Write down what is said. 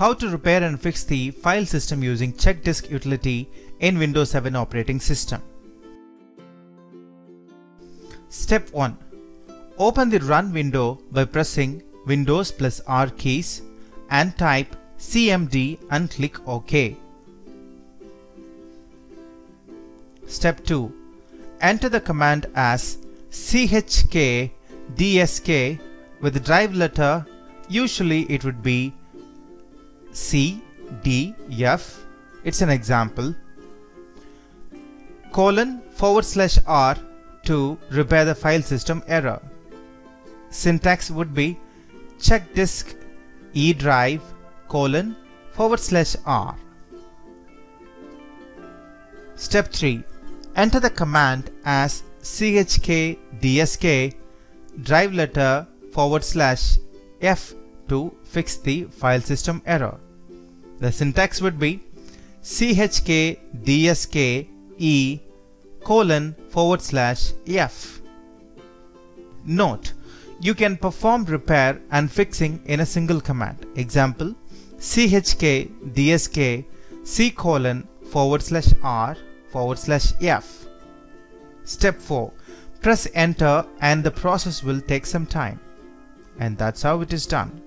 How to repair and fix the file system using check disk utility in Windows 7 operating system. Step 1. Open the run window by pressing Windows plus R keys and type cmd and click OK. Step 2. Enter the command as chk dsk with the drive letter usually it would be C D F. It's an example. Colon forward slash R to repair the file system error. Syntax would be check disk E drive colon forward slash R. Step 3 enter the command as chk dsk drive letter forward slash f to fix the file system error. The syntax would be chk dsk e colon forward slash f. Note, you can perform repair and fixing in a single command. Example, chk dsk c colon forward slash r forward slash f. Step 4. Press enter and the process will take some time. And that's how it is done.